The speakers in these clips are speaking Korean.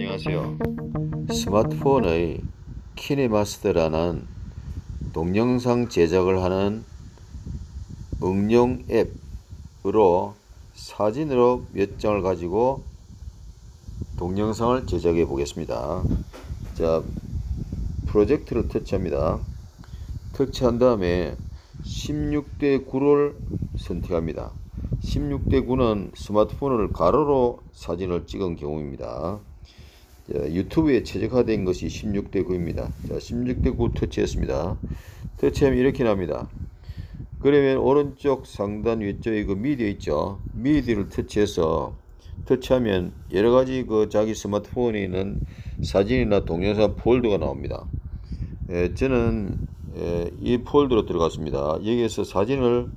안녕하세요. 스마트폰의 키네마스터라는 동영상 제작을 하는 응용 앱으로 사진으로 몇 장을 가지고 동영상을 제작해 보겠습니다. 자, 프로젝트를 터치합니다. 터치한 다음에 16대 9를 선택합니다. 16대 9는 스마트폰을 가로로 사진을 찍은 경우입니다. 자, 유튜브에 최적화된 것이 16대 9입니다. 자, 16대 9 터치했습니다. 터치하면 이렇게 납니다. 그러면 오른쪽 상단 위쪽에 그 미디어 있죠. 미디어를 터치해서 터치하면 여러 가지 그 자기 스마트폰에 있는 사진이나 동영상 폴더가 나옵니다. 에, 저는 에, 이 폴더로 들어갔습니다. 여기에서 사진을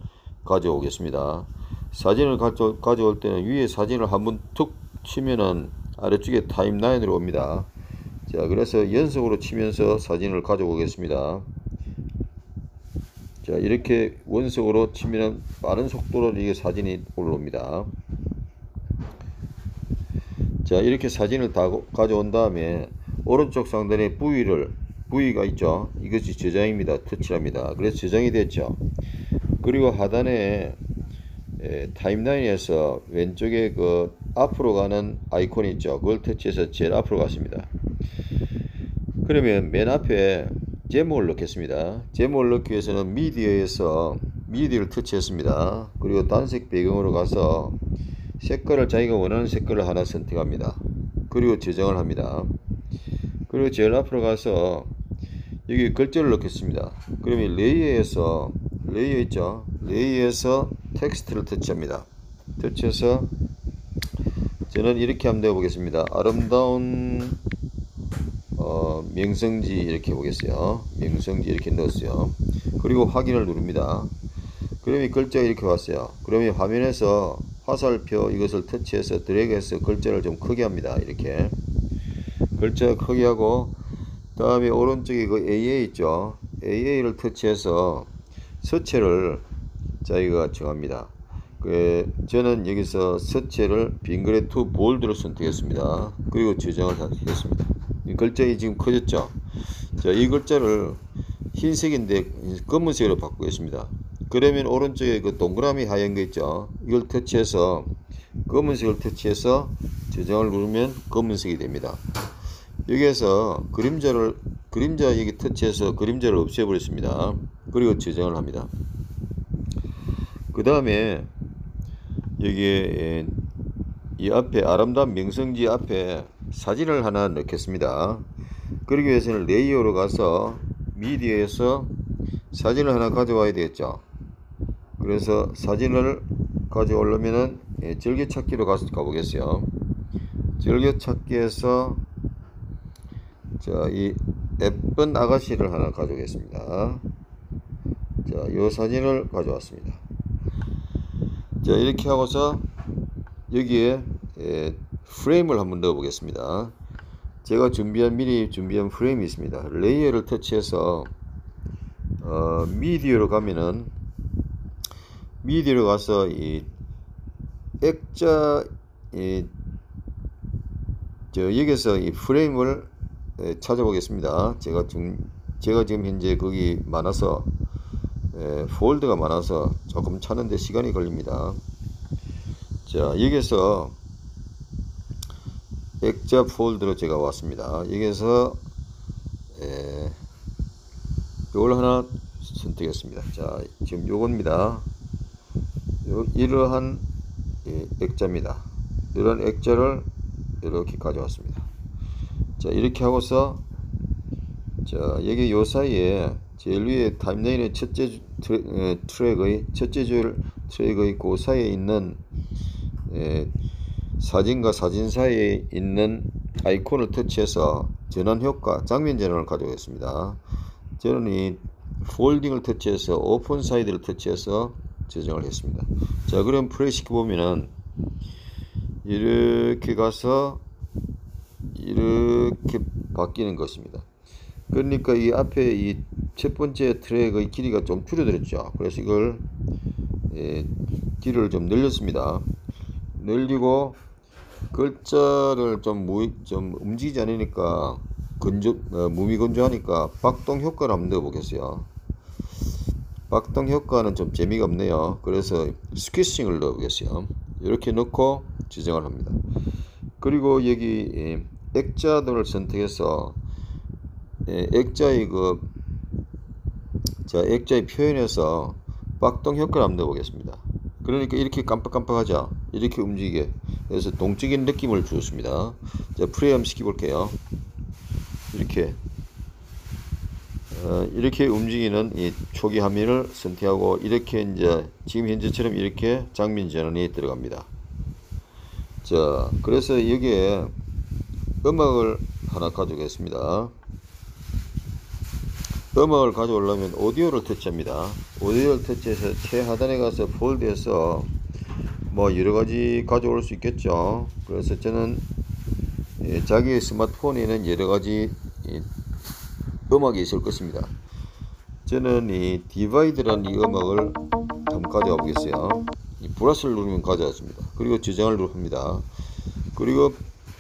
가져오겠습니다. 사진을 가져, 가져올 때는 위에 사진을 한번 툭 치면은 아래쪽에 타임라인으로 옵니다. 자, 그래서 연속으로 치면서 사진을 가져오겠습니다. 자, 이렇게 원석으로 치면 빠른 속도로 이게 사진이 올라옵니다. 자, 이렇게 사진을 다 가져온 다음에 오른쪽 상단에 부위를 부위가 있죠. 이것이 저장입니다. 터치합니다. 그래서 저장이 됐죠. 그리고 하단에 에, 타임라인에서 왼쪽에 그 앞으로 가는 아이콘 있죠. 그걸 터치해서 제일 앞으로 갔습니다. 그러면 맨 앞에 제목을 넣겠습니다. 제목을 넣기 위해서는 미디어에서 미디어를 터치했습니다. 그리고 단색 배경으로 가서 색깔을 자기가 원하는 색깔을 하나 선택합니다. 그리고 저장을 합니다. 그리고 제일 앞으로 가서 여기 글자를 넣겠습니다. 그러면 레이어에서 레이어 있죠? 레이어에서 텍스트를 터치합니다. 터치해서 저는 이렇게 한번 해보겠습니다. 아름다운 어, 명성지 이렇게 보겠어요. 명성지 이렇게 넣었어요. 그리고 확인을 누릅니다. 그러면 글자가 이렇게 왔어요. 그러면 화면에서 화살표 이것을 터치해서 드래그해서 글자를 좀 크게 합니다. 이렇게 글자 크게 하고 다음에 오른쪽에 그 AA 있죠. AA를 터치해서 서체를 자기가 정합니다. 그 저는 여기서 서체를 빙그레 two bold로 선택했습니다. 그리고 저장을 하겠습니다. 이 글자가 지금 커졌죠. 자, 이 글자를 흰색인데 검은색으로 바꾸겠습니다. 그러면 오른쪽에 그 동그라미 하얀 거 있죠. 이걸 터치해서 검은색을 터치해서 저장을 누르면 검은색이 됩니다. 여기에서 그림자를 그림자 여기 터치해서 그림자를 없애버렸습니다. 그리고 저장을 합니다. 그 다음에 여기에 이 앞에 아름다운 명성지 앞에 사진을 하나 넣겠습니다. 그러기 위해서는 레이어로 가서 미디어에서 사진을 하나 가져와야 되겠죠. 그래서 사진을 가져오려면은 예, 즐겨찾기로 가서 가보겠어요. 즐겨찾기에서 자, 이 예쁜 아가씨를 하나 가져오겠습니다. 자, 이 사진을 가져왔습니다. 자, 이렇게 하고서 여기에 예, 프레임을 한번 넣어 보겠습니다. 제가 준비한 미리 준비한 프레임이 있습니다. 레이어를 터치해서 어, 미디어로 가면은 미디어로 가서 이 액자 이, 저 여기서 이 프레임을 에, 찾아보겠습니다. 제가 지금 제가 지금 현재 거기 많아서 에, 폴드가 많아서 조금 찾는데 시간이 걸립니다. 자 여기서 액자 폴드로 제가 왔습니다. 여기서 에, 이걸 하나 선택했습니다. 자 지금 요겁니다. 요, 이러한 예, 액자입니다. 이런 액자를 이렇게 가져왔습니다. 자 이렇게 하고서 자 여기 요 사이에 제일 위에 타임라인의 첫째 트랙의 첫째 줄 트랙의 그 사이에 있는 에, 사진과 사진 사이에 있는 아이콘을 터치해서 전환 효과 장면 전환을 가져오겠습니다. 저는 이 folding을 터치해서 open side를 터치해서 저장을 했습니다. 자, 그럼 플레이 시켜 보면은 이렇게 가서 이렇게 바뀌는 것입니다. 그러니까 이 앞에 이 첫 번째 트랙의 길이가 좀 줄어들었죠. 그래서 이걸 예, 길이를 좀 늘렸습니다. 늘리고 글자를 좀, 무, 좀 움직이지 않으니까 건조, 어, 무미 건조하니까 박동 효과를 한번 넣어보겠어요. 박동 효과는 좀 재미가 없네요. 그래서 스퀴싱을 넣어보겠어요. 이렇게 넣고 지정을 합니다. 그리고 여기 예, 액자들을 선택해서 예, 액자의 그 자, 액자의 표현에서 박동 효과를 한번 넣어보겠습니다. 그러니까 이렇게 깜빡깜빡하죠. 이렇게 움직이게. 그래서 동적인 느낌을 주었습니다. 자, 프레임 시켜볼게요. 이렇게. 어, 이렇게 움직이는 이 초기 화면을 선택하고 이렇게 이제 지금 현재처럼 이렇게 장면 전원이 들어갑니다. 자, 그래서 여기에 음악을 하나 가져오겠습니다. 음악을 가져오려면 오디오를 터치합니다. 오디오를 터치해서 최하단에 가서 폴더에서 뭐 여러 가지 가져올 수 있겠죠. 그래서 저는 예, 자기 스마트폰에는 여러 가지 이 음악이 있을 것입니다. 저는 이 Divide라는 이 음악을 한번 가져와 보겠어요. 이 플러스를 누르면 가져왔습니다. 그리고 저장을 누릅니다. 그리고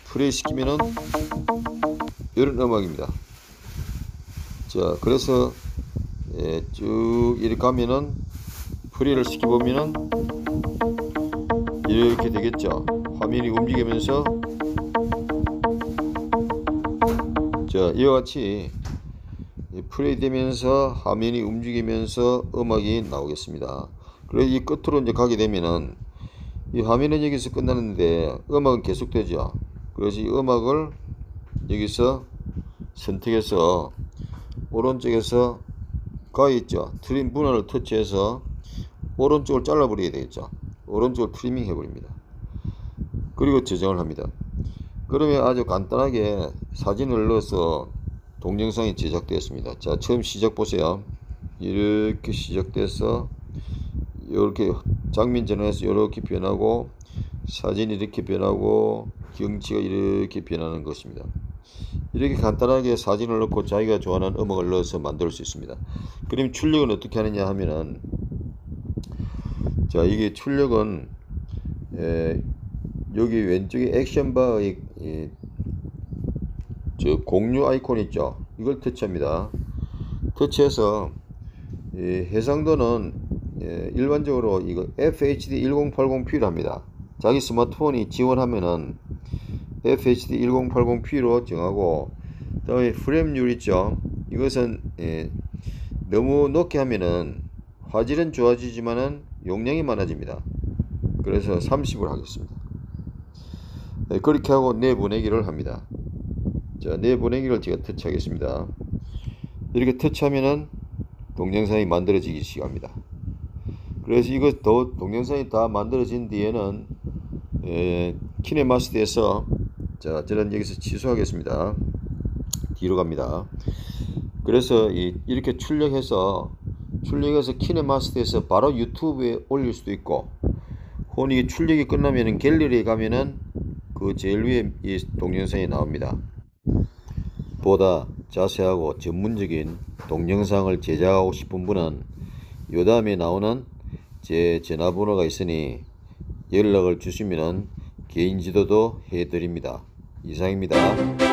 플레이 시키면은 이런 음악입니다. 자, 그래서 예, 쭉 이렇게 가면은 프리를 시켜보면은 이렇게 되겠죠. 화면이 움직이면서 자, 이와 같이 프레이 되면서 화면이 움직이면서 음악이 나오겠습니다. 그래서 이 끝으로 이제 가게 되면은 이 화면은 여기서 끝나는데 음악은 계속되죠. 그래서 이 음악을 여기서 선택해서 오른쪽에서 가위 있죠. 트림 분할을 터치해서 오른쪽을 잘라버리게 되겠죠. 오른쪽을 트리밍 해버립니다. 그리고 저장을 합니다. 그러면 아주 간단하게 사진을 넣어서 동영상이 제작되었습니다. 자, 처음 시작 보세요. 이렇게 시작돼서 이렇게 장면 전환해서 이렇게 변하고 사진이 이렇게 변하고 경치가 이렇게 변하는 것입니다. 이렇게 간단하게 사진을 넣고 자기가 좋아하는 음악을 넣어서 만들 수 있습니다. 그럼 출력은 어떻게 하느냐 하면은 자 이게 출력은 에, 여기 왼쪽에 액션 바의 이, 저 공유 아이콘 있죠. 이걸 터치합니다. 터치해서 이 해상도는 예, 일반적으로 이거 FHD 1080p로 합니다. 자기 스마트폰이 지원하면은 FHD 1080p로 정하고 다음에 프레임률 있죠. 이것은 예, 너무 높게 하면은 화질은 좋아지지만은 용량이 많아집니다. 그래서 30을 하겠습니다. 네, 그렇게 하고 내보내기를 합니다. 자, 내보내기를 제가 터치하겠습니다. 이렇게 터치하면은 동영상이 만들어지기 시작합니다. 그래서 더 동영상이 다 만들어진 뒤에는 에, 키네마스터에서 자 저는 여기서 취소하겠습니다. 뒤로 갑니다. 그래서 이, 이렇게 출력해서 출력해서 키네마스터에서 바로 유튜브에 올릴 수도 있고 혹은 이게 출력이 끝나면은 갤러리에 가면은 그 제일 위에 이 동영상이 나옵니다. 보다 자세하고 전문적인 동영상을 제작하고 싶은 분은 요 다음에 나오는 제 전화번호가 있으니 연락을 주시면 개인 지도도 해드립니다. 이상입니다.